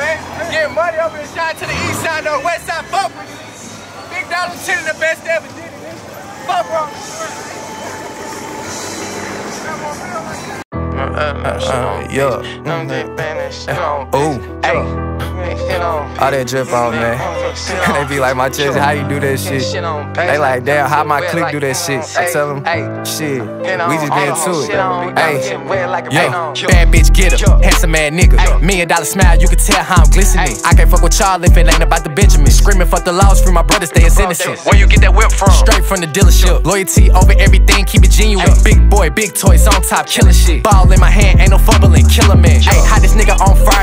man. Getting money over the shot to the east side, though. West side, fuck. Big Dollar chilling the best ever did it, nigga. Fuck wrong. Uh, uh, uh yeah. Uh, Ooh. Hey. All that drip on, man. they be like, my chest, how you do that shit? They like, damn, how my clique do that shit? I tell them, shit, we just get into it. Hey, yeah, bad bitch getter, handsome man nigga. Million dollar smile, you can tell how I'm glistening. I can't fuck with y'all if it ain't about the Benjamin. Screaming fuck the laws, free my brothers, they is innocent. Where you get that whip from? Straight from the dealership. Loyalty over everything, keep it genuine. Big boy, big toys on top, killing shit. Ball in my hand, ain't no fumbling, killer man. Hey, hot this nigga on fire,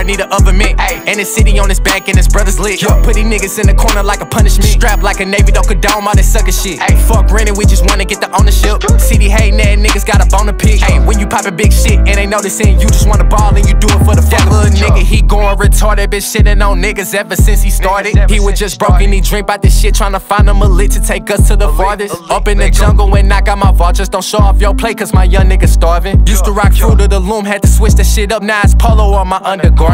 need an oven mitt. And the city on his back and his brothers lit. Put these niggas in the corner like a punishment. Strap like a navy, don't condone all this sucker shit. Ay, fuck renting, we just wanna get the ownership. City hating that niggas got a bone to pick. Ay, when you poppin' big shit and they noticing you just wanna ball and you do it for the fuck. That little nigga, he going retarded, been shitting on niggas ever since he started. He was just broke and he drink about this shit, trying to find him a lit to take us to the farthest. Up in the jungle when I got my vultures, don't show off your play cause my young nigga starving. Used to rock Fruit of the Loom, had to switch that shit up, now it's polo on my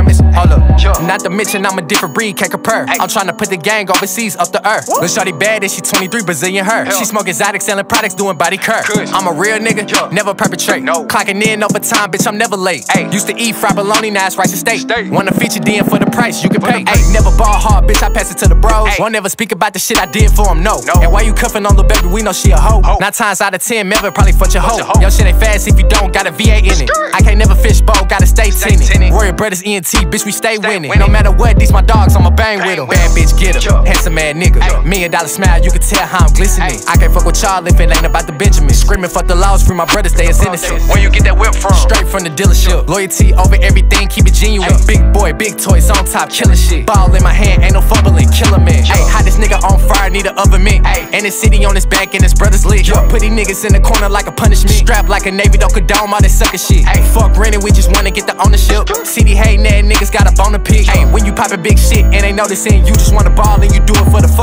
undergarments. Hold up, not to mention I'm a different breed, can't compare. I'm trying to put the gang overseas up the earth. Lil' shorty bad and she 23 Brazilian her. She smoke exotic, selling products, doing body cur. I'm a real nigga, never perpetrate. No. Clocking in over time, bitch, I'm never late. Used to eat fried bologna, now it's rice and steak. Wanna feature DM for the price, you can pay. Ayy, never ball hard, bitch, I pass it to the bros. Won't never speak about the shit I did for him, no. And why you cuffing on the baby, we know she a hoe. Nine times out of ten, Melvin probably fuck your hoe. Your shit ain't fast if you don't got a V8 in it. I can't never fish bowl, gotta stay tinted. Warrior brothers ENT, bitch, we stay winning. No matter what, these my dogs, I'ma bang with them. Bad bitch, get em. Handsome man nigga. Million dollar smile, you can tell how I'm glistening. I can't fuck with y'all if it ain't about the Benjamin. Screaming fuck the laws, free my brothers, they is innocent. Where you get that whip from? Straight from the dealership. Loyalty over everything, keep it genuine. Big boy, big toys on top, killing shit. Ball in my hand, ain't no fumbling, killer man. Ay, hot this nigga on fire, need an oven mitt. And the city on his back and his brothers lit. Put these niggas in the corner like a punishment. Strap like a navy, don't condone all this sucker shit. Fuck renting, we just wanna get the ownership. CD hating that niggas got a bone to pick. When you poppin' big shit and they noticing you just wanna ball and you do it for the fuck.